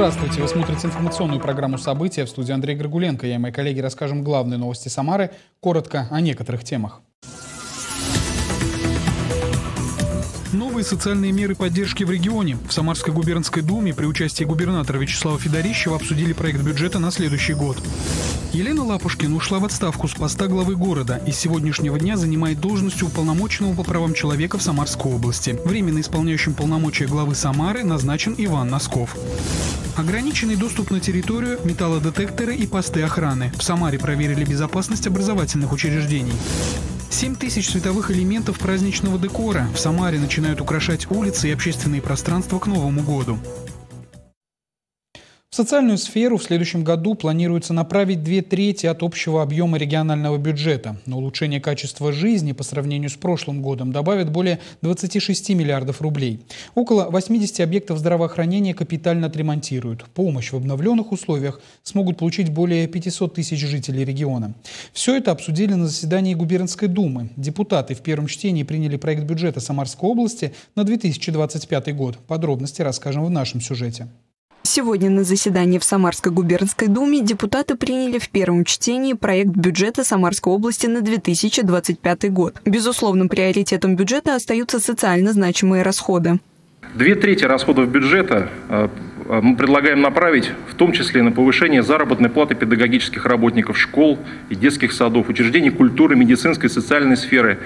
Здравствуйте! Вы смотрите информационную программу «События» в студии Андрей Григуленко. Я и мои коллеги расскажем главные новости Самары, коротко о некоторых темах. Новые социальные меры поддержки в регионе. В Самарской губернской думе при участии губернатора Вячеслава Федорищева обсудили проект бюджета на следующий год. Елена Лапушкина ушла в отставку с поста главы города и с сегодняшнего дня занимает должность уполномоченного по правам человека в Самарской области. Временно исполняющим полномочия главы Самары назначен Иван Носков. Ограниченный доступ на территорию, металлодетекторы и посты охраны. В Самаре проверили безопасность образовательных учреждений. 7 тысяч световых элементов праздничного декора в Самаре начинают украшать улицы и общественные пространства к Новому году. В социальную сферу в следующем году планируется направить две трети от общего объема регионального бюджета. На улучшение качества жизни по сравнению с прошлым годом добавят более 26 миллиардов рублей. Около 80 объектов здравоохранения капитально отремонтируют. Помощь в обновленных условиях смогут получить более 500 тысяч жителей региона. Все это обсудили на заседании губернской думы. Депутаты в первом чтении приняли проект бюджета Самарской области на 2025 год. Подробности расскажем в нашем сюжете. Сегодня на заседании в Самарской губернской думе депутаты приняли в первом чтении проект бюджета Самарской области на 2025 год. Безусловным приоритетом бюджета остаются социально значимые расходы. Две трети расходов бюджета э, мы предлагаем направить в том числе на повышение заработной платы педагогических работников школ и детских садов, учреждений культуры, медицинской и социальной сферы,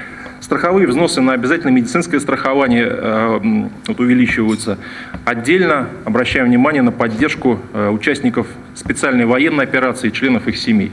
Страховые взносы на обязательное медицинское страхование э, вот, увеличиваются. Отдельно обращаем внимание на поддержку э, участников специальной военной операции и членов их семей.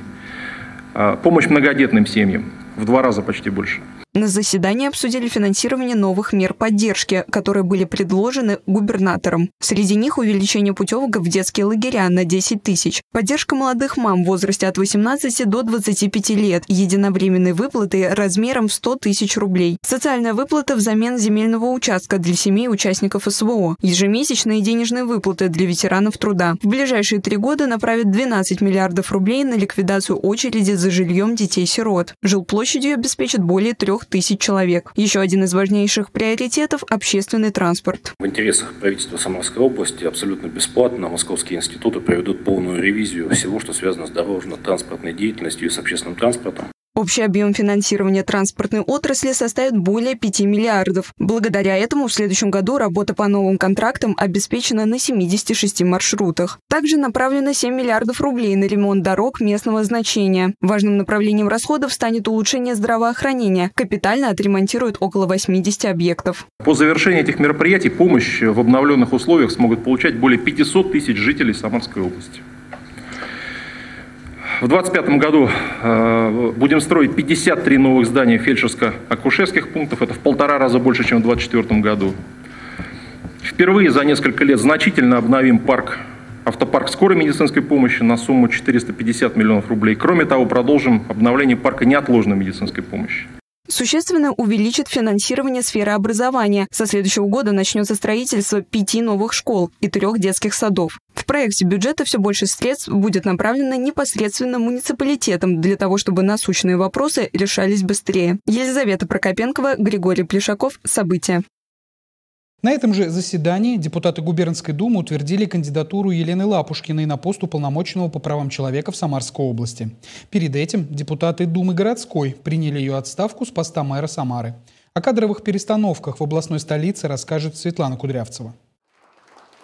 Э, помощь многодетным семьям в два раза почти больше. На заседании обсудили финансирование новых мер поддержки, которые были предложены губернатором. Среди них увеличение путевок в детские лагеря на 10 тысяч, поддержка молодых мам в возрасте от 18 до 25 лет, единовременные выплаты размером в 100 тысяч рублей, социальная выплата взамен земельного участка для семей участников СВО, ежемесячные денежные выплаты для ветеранов труда. В ближайшие три года направят 12 миллиардов рублей на ликвидацию очереди за жильем детей-сирот. Жилплощадью обеспечат более трех тысяч человек. Еще один из важнейших приоритетов – общественный транспорт. В интересах правительства Самарской области абсолютно бесплатно московские институты проведут полную ревизию всего, что связано с дорожно-транспортной деятельностью и с общественным транспортом. Общий объем финансирования транспортной отрасли составит более 5 миллиардов. Благодаря этому в следующем году работа по новым контрактам обеспечена на 76 маршрутах. Также направлено 7 миллиардов рублей на ремонт дорог местного значения. Важным направлением расходов станет улучшение здравоохранения. Капитально отремонтируют около 80 объектов. По завершении этих мероприятий помощь в обновленных условиях смогут получать более 500 тысяч жителей Самарской области. В 2025 году э, будем строить 53 новых здания фельдшерско-акушерских пунктов. Это в полтора раза больше, чем в 2024 году. Впервые за несколько лет значительно обновим парк автопарк скорой медицинской помощи на сумму 450 миллионов рублей. Кроме того, продолжим обновление парка неотложной медицинской помощи существенно увеличит финансирование сферы образования. Со следующего года начнется строительство пяти новых школ и трех детских садов. Проекте бюджета все больше средств будет направлено непосредственно муниципалитетам для того, чтобы насущные вопросы решались быстрее. Елизавета Прокопенкова, Григорий Плешаков. События. На этом же заседании депутаты Губернской думы утвердили кандидатуру Елены Лапушкиной на пост уполномоченного по правам человека в Самарской области. Перед этим депутаты Думы городской приняли ее отставку с поста мэра Самары. О кадровых перестановках в областной столице расскажет Светлана Кудрявцева.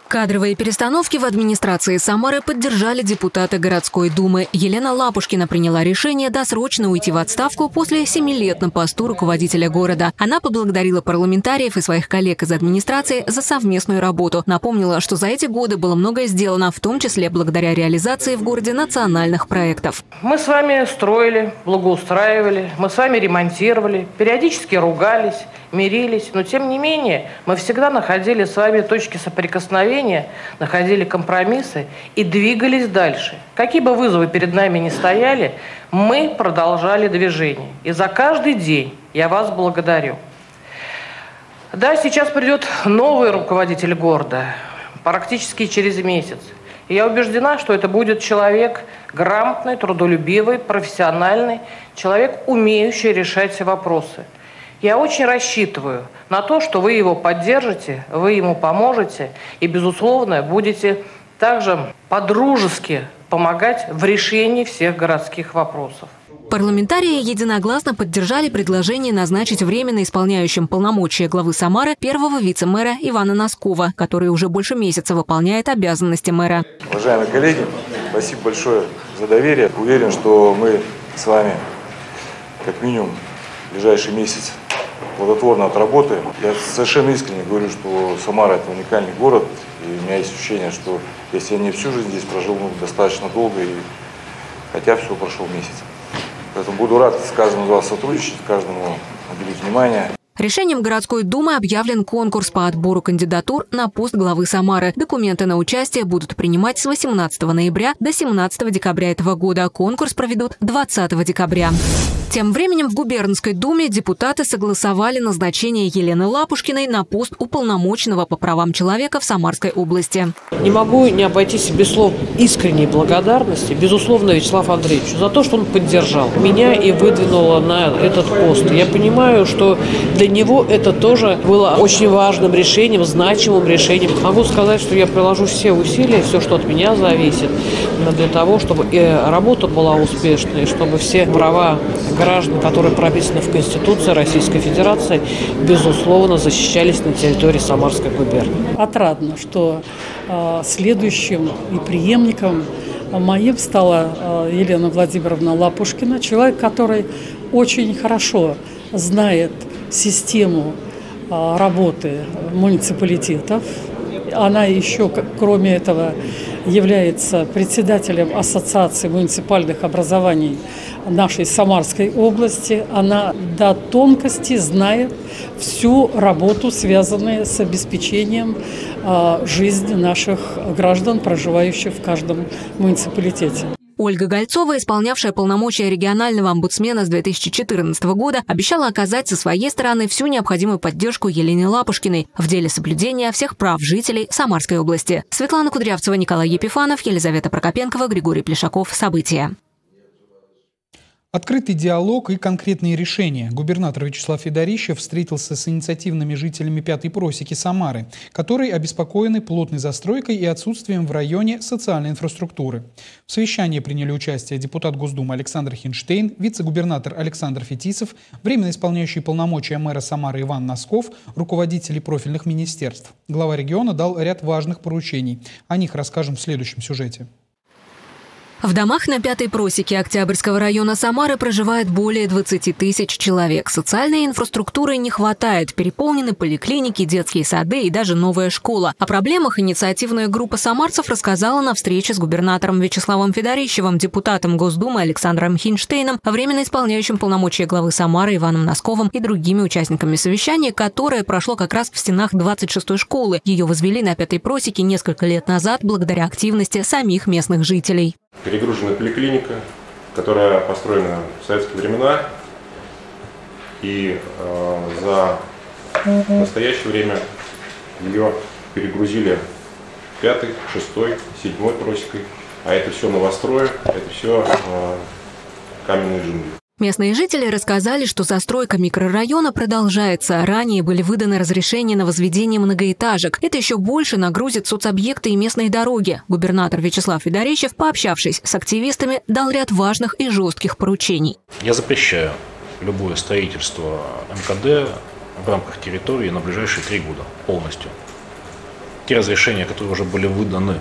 Кадровые перестановки в администрации Самары поддержали депутаты городской думы. Елена Лапушкина приняла решение досрочно уйти в отставку после семи лет на посту руководителя города. Она поблагодарила парламентариев и своих коллег из администрации за совместную работу. Напомнила, что за эти годы было многое сделано, в том числе благодаря реализации в городе национальных проектов. Мы с вами строили, благоустраивали, мы с вами ремонтировали, периодически ругались, мирились, но тем не менее мы всегда находили с вами точки соприкосновения находили компромиссы и двигались дальше. Какие бы вызовы перед нами ни стояли, мы продолжали движение. И за каждый день я вас благодарю. Да, сейчас придет новый руководитель города, практически через месяц. И я убеждена, что это будет человек грамотный, трудолюбивый, профессиональный, человек, умеющий решать все вопросы. Я очень рассчитываю на то, что вы его поддержите, вы ему поможете и, безусловно, будете также подружески помогать в решении всех городских вопросов. Парламентарии единогласно поддержали предложение назначить временно исполняющим полномочия главы Самары первого вице-мэра Ивана Носкова, который уже больше месяца выполняет обязанности мэра. Уважаемые коллеги, спасибо большое за доверие. Уверен, что мы с вами как минимум в ближайший месяц плодотворно отработаем. Я совершенно искренне говорю, что Самара – это уникальный город, и у меня есть ощущение, что если я не всю жизнь здесь прожил, ну, достаточно долго, и хотя всего прошел месяц. Поэтому буду рад с каждым из вас сотрудничать, каждому уделить внимание. Решением городской думы объявлен конкурс по отбору кандидатур на пост главы Самары. Документы на участие будут принимать с 18 ноября до 17 декабря этого года. Конкурс проведут 20 декабря. Тем временем в губернской думе депутаты согласовали назначение Елены Лапушкиной на пост уполномоченного по правам человека в Самарской области. Не могу не обойтись без слов искренней благодарности, безусловно, Вячеславу Андреевичу за то, что он поддержал меня и выдвинул на этот пост. Я понимаю, что для него это тоже было очень важным решением, значимым решением. Могу сказать, что я приложу все усилия, все, что от меня зависит, для того, чтобы работа была успешной, чтобы все права граждан, которые прописаны в Конституции Российской Федерации, безусловно, защищались на территории Самарской губернии. Отрадно, что э, следующим и преемником моим стала э, Елена Владимировна Лапушкина, человек, который очень хорошо знает систему э, работы муниципалитетов. Она еще, кроме этого, является председателем Ассоциации муниципальных образований нашей Самарской области. Она до тонкости знает всю работу, связанную с обеспечением э, жизни наших граждан, проживающих в каждом муниципалитете. Ольга Гольцова, исполнявшая полномочия регионального омбудсмена с 2014 года, обещала оказать со своей стороны всю необходимую поддержку Елене Лапушкиной в деле соблюдения всех прав жителей Самарской области. Светлана Кудрявцева, Николай Епифанов, Елизавета Прокопенкова, Григорий Плешаков. События. Открытый диалог и конкретные решения. Губернатор Вячеслав Федорищев встретился с инициативными жителями пятой просеки Самары, которые обеспокоены плотной застройкой и отсутствием в районе социальной инфраструктуры. В совещании приняли участие депутат Госдумы Александр Хинштейн, вице-губернатор Александр Фетисов, временно исполняющий полномочия мэра Самары Иван Носков, руководители профильных министерств. Глава региона дал ряд важных поручений. О них расскажем в следующем сюжете. В домах на Пятой просеке Октябрьского района Самары проживает более 20 тысяч человек. Социальной инфраструктуры не хватает. Переполнены поликлиники, детские сады и даже новая школа. О проблемах инициативная группа самарцев рассказала на встрече с губернатором Вячеславом Федорищевым, депутатом Госдумы Александром Хинштейном, временно исполняющим полномочия главы Самары Иваном Носковым и другими участниками совещания, которое прошло как раз в стенах 26-й школы. Ее возвели на Пятой просеке несколько лет назад благодаря активности самих местных жителей перегруженная поликлиника, которая построена в советские времена. И э, за настоящее время ее перегрузили пятой, шестой, седьмой просекой. А это все новострои, это все э, каменные джунгли. Местные жители рассказали, что застройка микрорайона продолжается. Ранее были выданы разрешения на возведение многоэтажек. Это еще больше нагрузит соцобъекты и местные дороги. Губернатор Вячеслав Федорищев, пообщавшись с активистами, дал ряд важных и жестких поручений. Я запрещаю любое строительство МКД в рамках территории на ближайшие три года полностью. Те разрешения, которые уже были выданы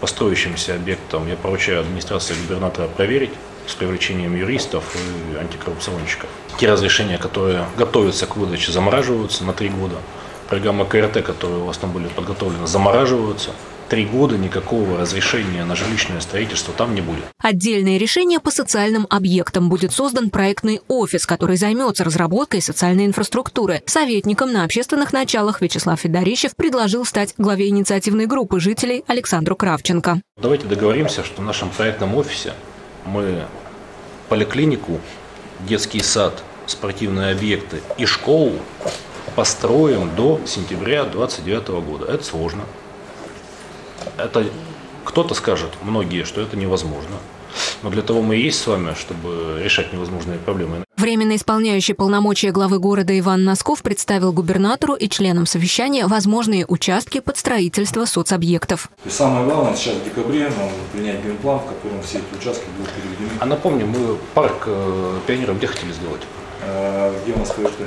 по строящимся объектам, я поручаю администрации губернатора проверить с привлечением юристов и антикоррупционщиков. Те разрешения, которые готовятся к выдаче, замораживаются на три года. Программа КРТ, которые у вас там были подготовлены, замораживаются. Три года никакого разрешения на жилищное строительство там не будет. Отдельное решение по социальным объектам. Будет создан проектный офис, который займется разработкой социальной инфраструктуры. Советником на общественных началах Вячеслав Федорищев предложил стать главе инициативной группы жителей Александру Кравченко. Давайте договоримся, что в нашем проектном офисе мы поликлинику, детский сад, спортивные объекты и школу построим до сентября 2029 года. Это сложно. Это кто-то скажет, многие, что это невозможно. Но для того мы и есть с вами, чтобы решать невозможные проблемы. Временно исполняющий полномочия главы города Иван Носков представил губернатору и членам совещания возможные участки под строительство соцобъектов. И самое главное, сейчас в декабре нам принять генплан, в котором все эти участки будут переведены. А напомню, мы парк э, пионеров где хотели сделать? Э, где у нас КФТ?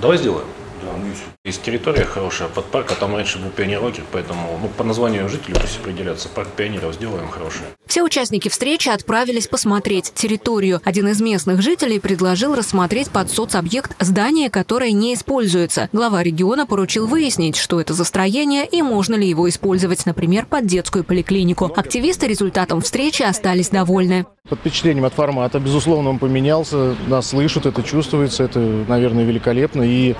Давай сделаем. Да, ну. Есть территория хорошая под парк, а там раньше был пионер-окер, поэтому ну, по названию жителей пусть определяться. Парк пионеров сделаем хороший. Все участники встречи отправились посмотреть территорию. Один из местных жителей предложил рассмотреть под соцобъект здание, которое не используется. Глава региона поручил выяснить, что это за строение и можно ли его использовать, например, под детскую поликлинику. Активисты результатом встречи остались довольны. Под впечатлением от формата, безусловно, он поменялся, нас слышат, это чувствуется, это, наверное, великолепно. И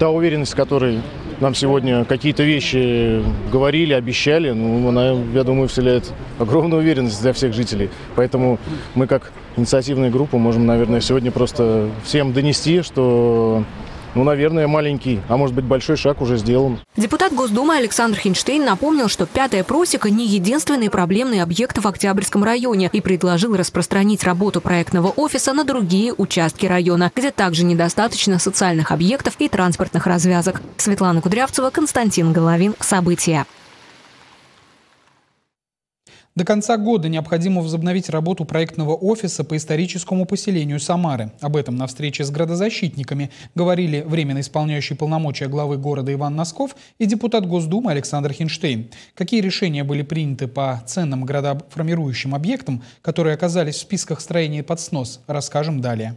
та уверенность, которой нам сегодня какие-то вещи говорили, обещали, ну, она, я думаю, вселяет огромную уверенность для всех жителей. Поэтому мы как инициативная группа можем, наверное, сегодня просто всем донести, что ну, наверное, маленький, а может быть большой шаг уже сделан. Депутат Госдумы Александр Хинштейн напомнил, что пятая просека не единственный проблемный объект в Октябрьском районе и предложил распространить работу проектного офиса на другие участки района, где также недостаточно социальных объектов и транспортных развязок. Светлана Кудрявцева, Константин Головин. События. До конца года необходимо возобновить работу проектного офиса по историческому поселению Самары. Об этом на встрече с градозащитниками говорили временно исполняющий полномочия главы города Иван Носков и депутат Госдумы Александр Хинштейн. Какие решения были приняты по ценным градоформирующим объектам, которые оказались в списках строения под снос, расскажем далее.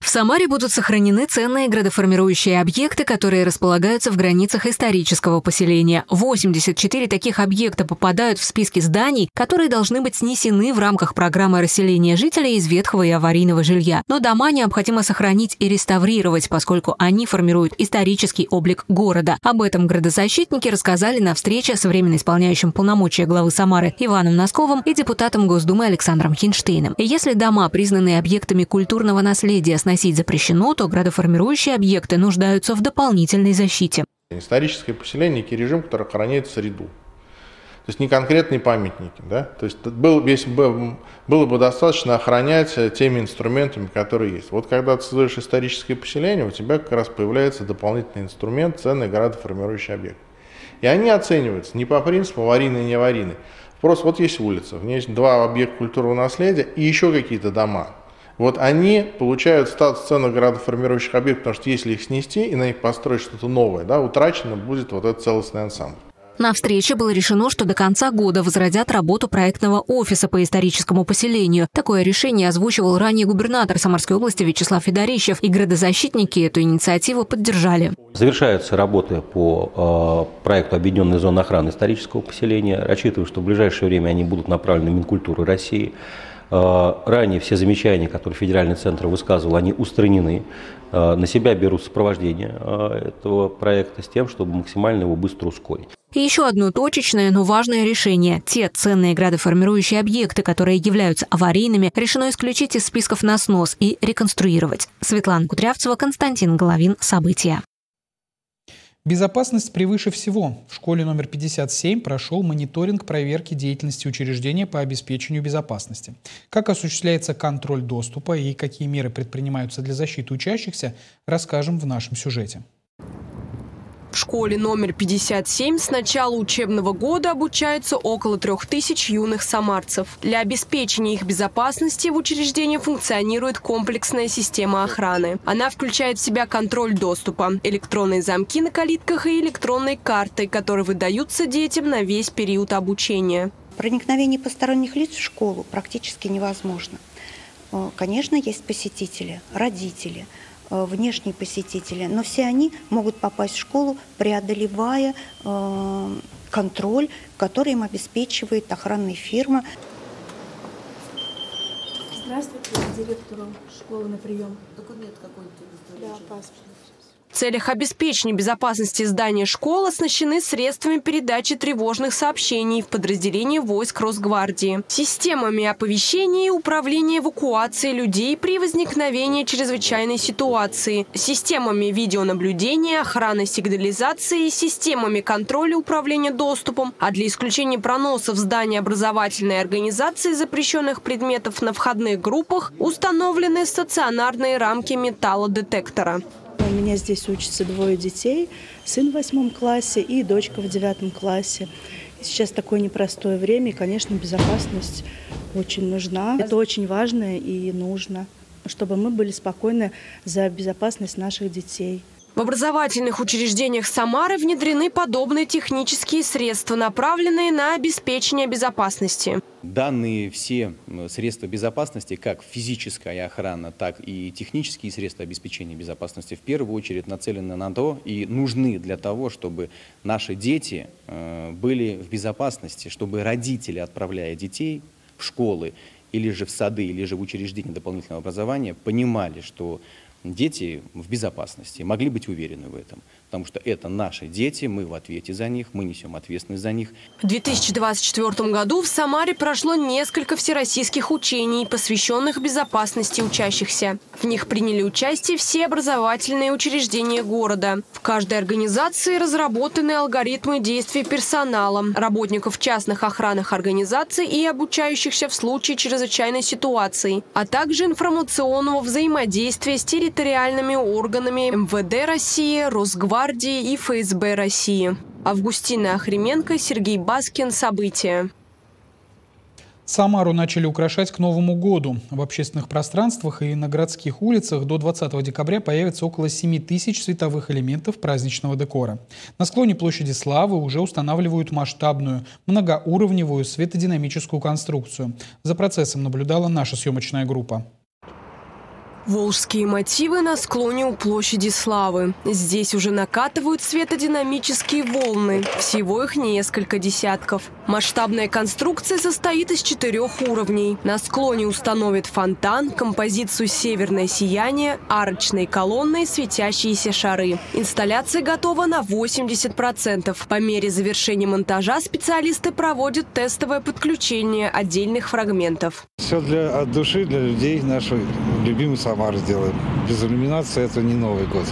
В Самаре будут сохранены ценные градоформирующие объекты, которые располагаются в границах исторического поселения. 84 таких объекта попадают в списки зданий, которые должны быть снесены в рамках программы расселения жителей из ветхого и аварийного жилья. Но дома необходимо сохранить и реставрировать, поскольку они формируют исторический облик города. Об этом градозащитники рассказали на встрече с временно исполняющим полномочия главы Самары Иваном Носковым и депутатом Госдумы Александром Хинштейном. Если дома, признанные объектами культурного наследия, сносить запрещено, то градоформирующие объекты нуждаются в дополнительной защите. Историческое поселение – некий режим, который охраняет среду. То есть не конкретные памятники. Да? То есть было, если бы, было бы достаточно охранять теми инструментами, которые есть. Вот когда ты создаешь историческое поселение, у тебя как раз появляется дополнительный инструмент, ценный градоформирующий объект. И они оцениваются не по принципу аварийный и не аварийный. Просто вот есть улица, в ней есть два объекта культурного наследия и еще какие-то дома. Вот они получают статус ценных градоформирующих объектов, потому что если их снести и на них построить что-то новое, да, утрачено будет вот этот целостный ансамбль. На встрече было решено, что до конца года возродят работу проектного офиса по историческому поселению. Такое решение озвучивал ранее губернатор Самарской области Вячеслав Федорищев, и градозащитники эту инициативу поддержали. Завершаются работы по э, проекту Объединенной зоны охраны исторического поселения. Рассчитываю, что в ближайшее время они будут направлены в Минкультуру России. Э, ранее все замечания, которые федеральный центр высказывал, они устранены. Э, на себя берут сопровождение э, этого проекта с тем, чтобы максимально его быстро ускорить. И еще одно точечное, но важное решение. Те ценные градоформирующие объекты, которые являются аварийными, решено исключить из списков на снос и реконструировать. Светлана Кудрявцева, Константин Головин. События. Безопасность превыше всего. В школе номер 57 прошел мониторинг проверки деятельности учреждения по обеспечению безопасности. Как осуществляется контроль доступа и какие меры предпринимаются для защиты учащихся, расскажем в нашем сюжете. В школе номер 57 с начала учебного года обучается около трех тысяч юных самарцев. Для обеспечения их безопасности в учреждении функционирует комплексная система охраны. Она включает в себя контроль доступа, электронные замки на калитках и электронные карты, которые выдаются детям на весь период обучения. Проникновение посторонних лиц в школу практически невозможно. Э, конечно, есть посетители, родители – внешние посетители, но все они могут попасть в школу, преодолевая э, контроль, который им обеспечивает охранная фирма. Здравствуйте, директору школы на прием. Документ какой-то. Да, паспорт. Целях обеспечения безопасности здания школы оснащены средствами передачи тревожных сообщений в подразделении войск Росгвардии, системами оповещения и управления эвакуацией людей при возникновении чрезвычайной ситуации, системами видеонаблюдения, охраны сигнализации, системами контроля управления доступом, а для исключения проносов здания образовательной организации запрещенных предметов на входных группах установлены стационарные рамки металлодетектора. У меня здесь учатся двое детей, сын в восьмом классе и дочка в девятом классе. Сейчас такое непростое время, и, конечно, безопасность очень нужна. Это очень важно и нужно, чтобы мы были спокойны за безопасность наших детей. В образовательных учреждениях Самары внедрены подобные технические средства, направленные на обеспечение безопасности. Данные все средства безопасности, как физическая охрана, так и технические средства обеспечения безопасности, в первую очередь нацелены на то и нужны для того, чтобы наши дети э, были в безопасности, чтобы родители, отправляя детей в школы или же в сады, или же в учреждения дополнительного образования, понимали, что дети в безопасности, могли быть уверены в этом. Потому что это наши дети, мы в ответе за них, мы несем ответственность за них. В 2024 году в Самаре прошло несколько всероссийских учений, посвященных безопасности учащихся. В них приняли участие все образовательные учреждения города. В каждой организации разработаны алгоритмы действий персонала, работников частных охранных организаций и обучающихся в случае чрезвычайной ситуации, а также информационного взаимодействия с территориальными органами МВД России, Росгвардии, Росгвардии и ФСБ России. Августина Охременко, Сергей Баскин. События. Самару начали украшать к Новому году. В общественных пространствах и на городских улицах до 20 декабря появится около 7 тысяч световых элементов праздничного декора. На склоне площади Славы уже устанавливают масштабную, многоуровневую светодинамическую конструкцию. За процессом наблюдала наша съемочная группа. Волжские мотивы на склоне у площади Славы. Здесь уже накатывают светодинамические волны. Всего их несколько десятков. Масштабная конструкция состоит из четырех уровней. На склоне установят фонтан, композицию «Северное сияние», арочные колонны и светящиеся шары. Инсталляция готова на 80%. По мере завершения монтажа специалисты проводят тестовое подключение отдельных фрагментов. Все для, от души, для людей нашей любимый Самар сделаем. Без иллюминации это не Новый год.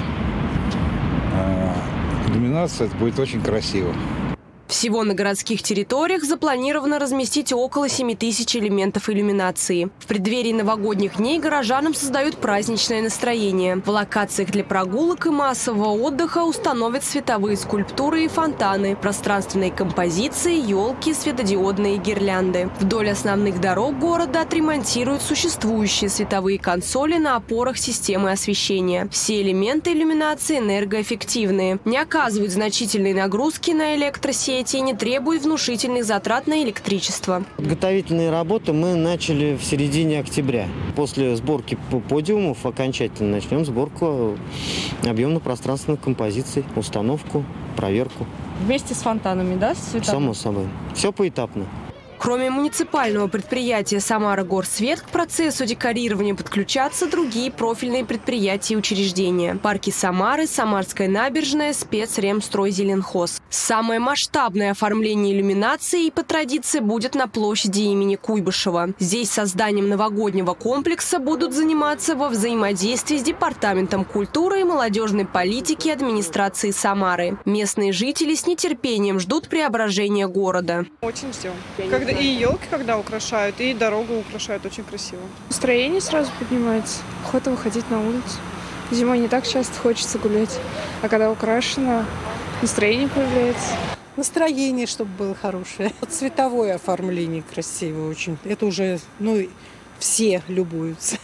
А, иллюминация это будет очень красиво. Всего на городских территориях запланировано разместить около 7 тысяч элементов иллюминации. В преддверии новогодних дней горожанам создают праздничное настроение. В локациях для прогулок и массового отдыха установят световые скульптуры и фонтаны, пространственные композиции, елки, светодиодные гирлянды. Вдоль основных дорог города отремонтируют существующие световые консоли на опорах системы освещения. Все элементы иллюминации энергоэффективные, не оказывают значительной нагрузки на электросеть эти не требуют внушительных затрат на электричество. Подготовительные работы мы начали в середине октября. После сборки подиумов окончательно начнем сборку объемно-пространственных композиций, установку, проверку. Вместе с фонтанами, да? С Само собой. Все поэтапно. Кроме муниципального предприятия «Самара Горсвет» к процессу декорирования подключатся другие профильные предприятия и учреждения. Парки Самары, Самарская набережная, спецремстрой «Зеленхоз». Самое масштабное оформление иллюминации и по традиции будет на площади имени Куйбышева. Здесь созданием новогоднего комплекса будут заниматься во взаимодействии с Департаментом культуры и молодежной политики администрации Самары. Местные жители с нетерпением ждут преображения города. Очень ждем. Когда и елки, когда украшают, и дорогу украшают очень красиво. Настроение сразу поднимается. Охота выходить на улицу. Зимой не так часто хочется гулять. А когда украшено, настроение появляется. Настроение, чтобы было хорошее. Цветовое оформление красивое очень. Это уже, ну, все любуются.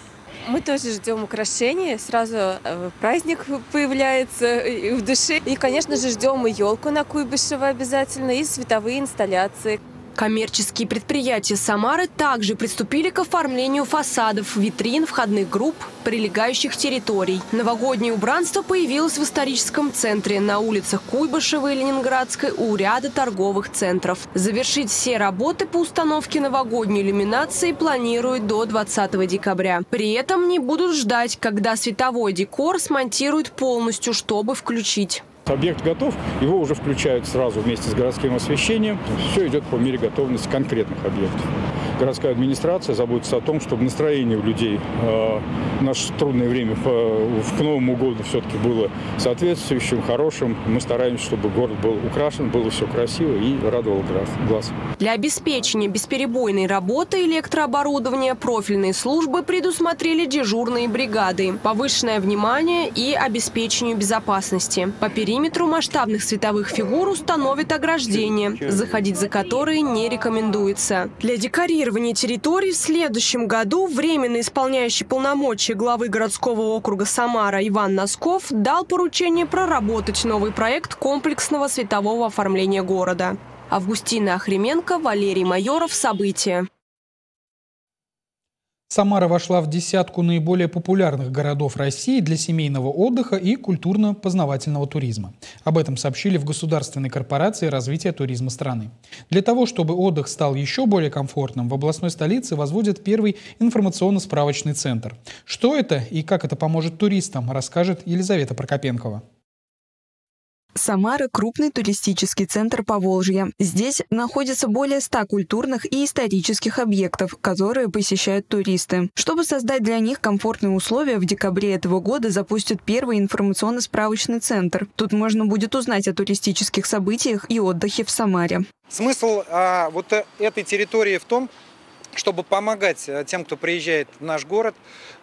Мы тоже ждем украшения. Сразу э, праздник появляется в душе. И, конечно же, ждем и елку на Куйбышево обязательно, и световые инсталляции. Коммерческие предприятия Самары также приступили к оформлению фасадов, витрин, входных групп, прилегающих территорий. Новогоднее убранство появилось в историческом центре на улицах Куйбышева и Ленинградской у ряда торговых центров. Завершить все работы по установке новогодней иллюминации планируют до 20 декабря. При этом не будут ждать, когда световой декор смонтируют полностью, чтобы включить. Объект готов, его уже включают сразу вместе с городским освещением. Все идет по мере готовности конкретных объектов. Городская администрация заботится о том, чтобы настроение у людей э, в наше трудное время по, к Новому году все-таки было соответствующим, хорошим. Мы стараемся, чтобы город был украшен, было все красиво и радовал глаз. Для обеспечения бесперебойной работы электрооборудования профильные службы предусмотрели дежурные бригады, повышенное внимание и обеспечению безопасности. По периметру масштабных световых фигур установят ограждения, заходить за которые не рекомендуется. Для декорирования территорий в следующем году временно исполняющий полномочия главы городского округа Самара Иван Носков дал поручение проработать новый проект комплексного светового оформления города. Августина Охременко, Валерий Майоров. События. Самара вошла в десятку наиболее популярных городов России для семейного отдыха и культурно-познавательного туризма. Об этом сообщили в Государственной корпорации развития туризма страны. Для того, чтобы отдых стал еще более комфортным, в областной столице возводят первый информационно-справочный центр. Что это и как это поможет туристам, расскажет Елизавета Прокопенкова. Самара – крупный туристический центр Поволжья. Здесь находится более 100 культурных и исторических объектов, которые посещают туристы. Чтобы создать для них комфортные условия, в декабре этого года запустят первый информационно-справочный центр. Тут можно будет узнать о туристических событиях и отдыхе в Самаре. Смысл а, вот этой территории в том, чтобы помогать э, тем, кто приезжает в наш город,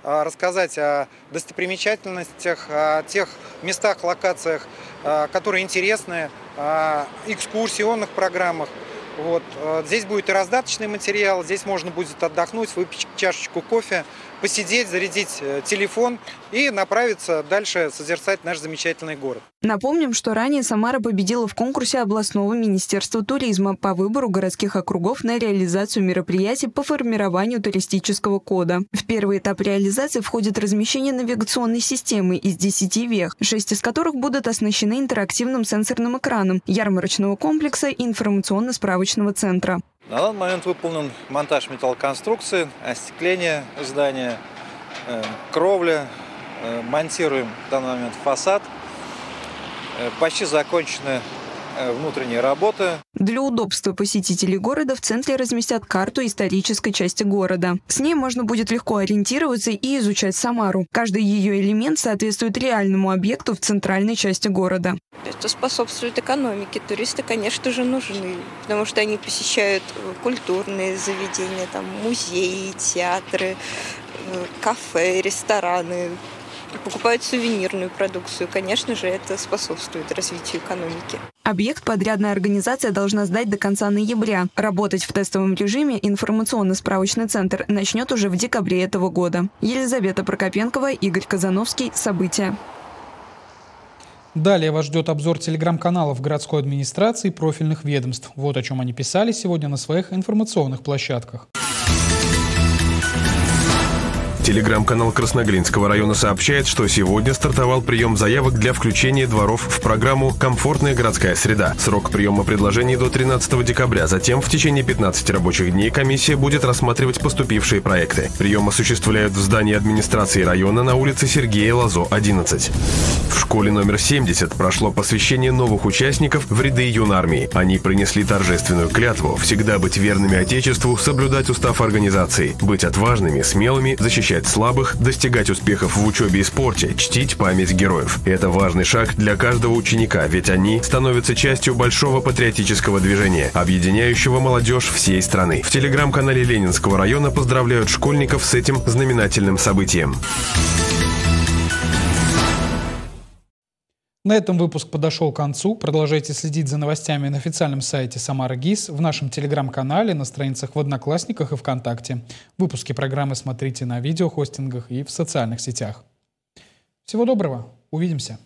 а, рассказать о достопримечательностях, о тех местах, локациях, а, которые интересны, о экскурсионных программах. Вот. Э, здесь будет и раздаточный материал, здесь можно будет отдохнуть, выпить чашечку кофе, посидеть, зарядить э, телефон и направиться дальше созерцать наш замечательный город. Напомним, что ранее Самара победила в конкурсе областного министерства туризма по выбору городских округов на реализацию мероприятий по формированию туристического кода. В первый этап реализации входит размещение навигационной системы из 10 вех, 6 из которых будут оснащены интерактивным сенсорным экраном, ярмарочного комплекса и информационно-справочного центра. На данный момент выполнен монтаж металлоконструкции, остекление здания, э, кровля. Э, монтируем в данный момент фасад. Э, почти закончены Э, внутренние работы. Для удобства посетителей города в центре разместят карту исторической части города. С ней можно будет легко ориентироваться и изучать Самару. Каждый ее элемент соответствует реальному объекту в центральной части города. Это способствует экономике. Туристы, конечно же, нужны, потому что они посещают культурные заведения, там, музеи, театры, э, кафе, рестораны, покупают сувенирную продукцию. Конечно же, это способствует развитию экономики. Объект подрядная организация должна сдать до конца ноября. Работать в тестовом режиме информационно-справочный центр начнет уже в декабре этого года. Елизавета Прокопенкова, Игорь Казановский. События. Далее вас ждет обзор телеграм-каналов городской администрации и профильных ведомств. Вот о чем они писали сегодня на своих информационных площадках. Телеграм-канал Красноглинского района сообщает, что сегодня стартовал прием заявок для включения дворов в программу «Комфортная городская среда». Срок приема предложений до 13 декабря. Затем в течение 15 рабочих дней комиссия будет рассматривать поступившие проекты. Прием осуществляют в здании администрации района на улице Сергея Лазо, 11. В школе номер 70 прошло посвящение новых участников в ряды юнармии. Они принесли торжественную клятву всегда быть верными Отечеству, соблюдать устав организации, быть отважными, смелыми, защищать защищать слабых, достигать успехов в учебе и спорте, чтить память героев. Это важный шаг для каждого ученика, ведь они становятся частью большого патриотического движения, объединяющего молодежь всей страны. В телеграм-канале Ленинского района поздравляют школьников с этим знаменательным событием. На этом выпуск подошел к концу. Продолжайте следить за новостями на официальном сайте Самара ГИС, в нашем телеграм-канале, на страницах в Одноклассниках и ВКонтакте. Выпуски программы смотрите на видеохостингах и в социальных сетях. Всего доброго. Увидимся.